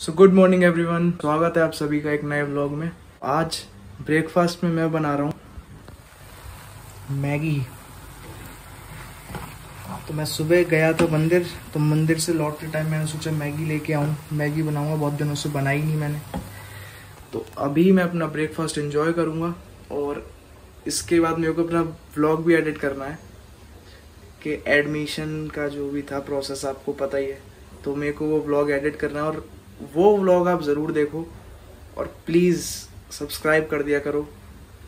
So good morning everyone स्वागत है आप सभी का एक नए ब्लॉग में। आज ब्रेकफास्ट में मैं बना रहा हूँ मैगी। तो मैं सुबह गया था मंदिर तो मंदिर से लौटते टाइम मैंने सोचा मैगी लेके आऊँ। मैगी बनाऊँगा, बहुत दिनों से बनाई नहीं मैंने। तो अभी मैं अपना ब्रेकफास्ट एंजॉय करूँगा और इसके बाद मेरे को अपना ब्लॉग भी एडिट करना है कि एडमिशन का जो भी था प्रोसेस आपको पता ही है। तो मेरे को वो ब्लॉग एडिट करना है और वो व्लॉग आप ज़रूर देखो और प्लीज़ सब्सक्राइब कर दिया करो,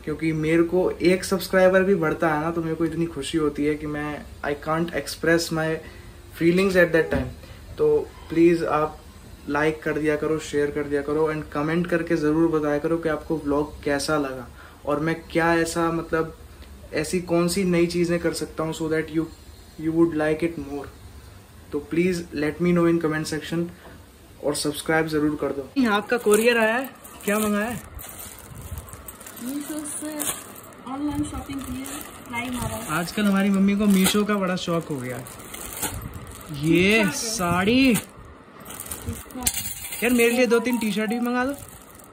क्योंकि मेरे को एक सब्सक्राइबर भी बढ़ता है ना तो मेरे को इतनी खुशी होती है कि मैं I can't express my feelings at that time तो प्लीज़ आप लाइक कर दिया करो शेयर कर दिया करो एंड कमेंट करके ज़रूर बताया करो कि आपको व्लॉग कैसा लगा। और मैं क्या ऐसा मतलब ऐसी कौन सी नई चीज़ें कर सकता हूँ so that you you would like it more तो please let me know in comment section और सब्सक्राइब ज़रूर कर दो। आपका कोरियर आया है। क्या मंगाया है? ऑनलाइन शॉपिंग की आजकल हमारी मम्मी को मीशो का बड़ा शौक हो गया। ये साड़ी। यार मेरे लिए दो तीन टी शर्ट भी मंगा दो।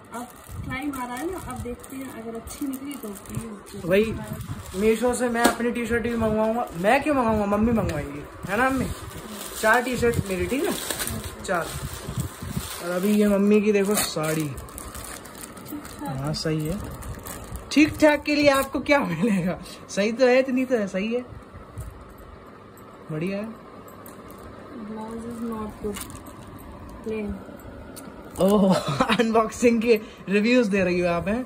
अब देखते हैं। अगर अच्छी निकली तो भाई मीशो से मैं अपनी टी शर्ट भी मंगवाऊँगा। मैं क्यों मंगाऊँगा? मम्मी मंगवाएँगी। है ना मम्मी? चार टी शर्ट मेरी ठीक है? चार। और अभी ये मम्मी की देखो साड़ी। हाँ सही है। ठीक ठाक के लिए आपको क्या मिलेगा? सही तो है इतनी तो है सही है। बढ़िया है। ओह अनबॉक्सिंग के रिव्यूज़ दे रही हो आप हैं?